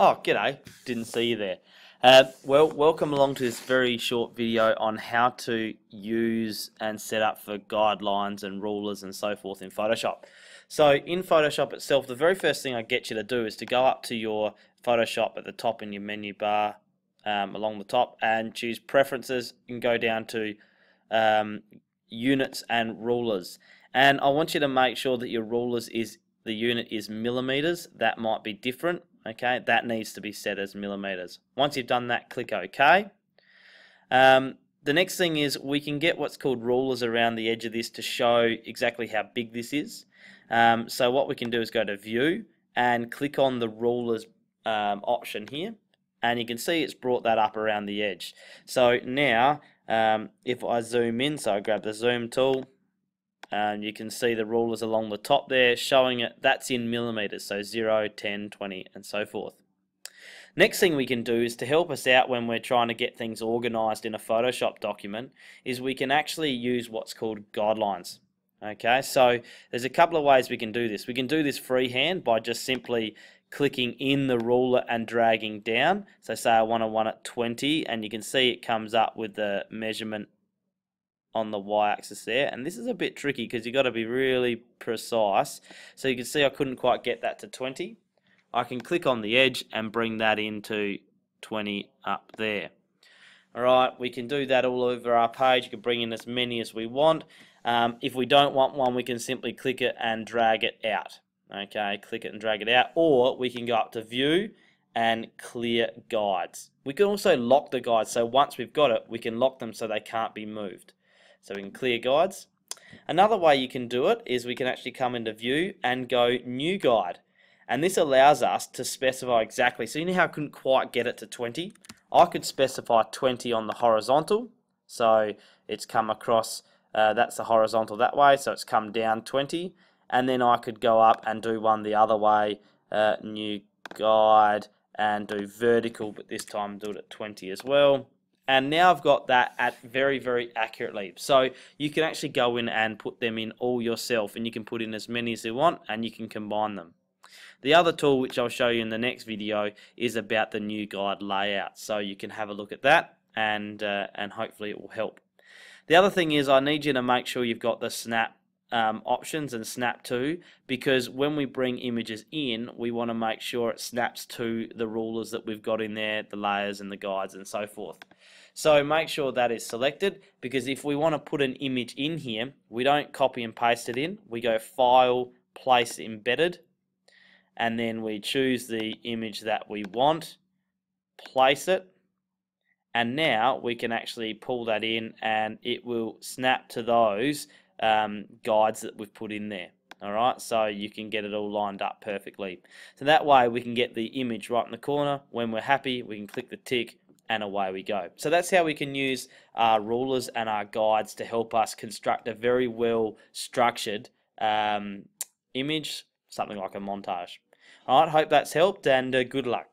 Oh, g'day. Didn't see you there. Uh, well, welcome along to this very short video on how to use and set up for guidelines and rulers and so forth in Photoshop. So in Photoshop itself, the very first thing I get you to do is to go up to your Photoshop at the top in your menu bar um, along the top and choose preferences and go down to um, units and rulers. And I want you to make sure that your rulers is the unit is millimeters. That might be different okay that needs to be set as millimeters. Once you've done that click OK. Um, the next thing is we can get what's called rulers around the edge of this to show exactly how big this is. Um, so what we can do is go to view and click on the rulers um, option here and you can see it's brought that up around the edge. So now um, if I zoom in so I grab the zoom tool and you can see the rulers along the top there showing it. That's in millimeters so 0 10 20 and so forth. Next thing we can do is to help us out when we're trying to get things organized in a Photoshop document is we can actually use what's called guidelines. Okay so there's a couple of ways we can do this. We can do this freehand by just simply clicking in the ruler and dragging down. So say I want to one at 20 and you can see it comes up with the measurement on the y-axis there. And this is a bit tricky because you've got to be really precise. So you can see I couldn't quite get that to 20 I can click on the edge and bring that into 20 up there. Alright we can do that all over our page. You can bring in as many as we want. Um, if we don't want one we can simply click it and drag it out. Okay click it and drag it out. Or we can go up to view and clear guides. We can also lock the guides. So once we've got it we can lock them so they can't be moved so we can clear guides. Another way you can do it is we can actually come into view and go new guide. And this allows us to specify exactly, so you know how I couldn't quite get it to 20? I could specify 20 on the horizontal. So it's come across, uh, that's the horizontal that way, so it's come down 20. And then I could go up and do one the other way, uh, new guide, and do vertical, but this time do it at 20 as well and now I've got that at very very accurately so you can actually go in and put them in all yourself and you can put in as many as you want and you can combine them. The other tool which I'll show you in the next video is about the new guide layout. So you can have a look at that and uh, and hopefully it will help. The other thing is I need you to make sure you've got the snap um, options and snap to because when we bring images in we want to make sure it snaps to the rulers that we've got in there the layers and the guides and so forth. So make sure that is selected because if we want to put an image in here we don't copy and paste it in. We go file place embedded and then we choose the image that we want place it and now we can actually pull that in and it will snap to those um, guides that we've put in there alright so you can get it all lined up perfectly. So that way we can get the image right in the corner. When we're happy we can click the tick and away we go. So that's how we can use our rulers and our guides to help us construct a very well structured um, image something like a montage. Alright hope that's helped and uh, good luck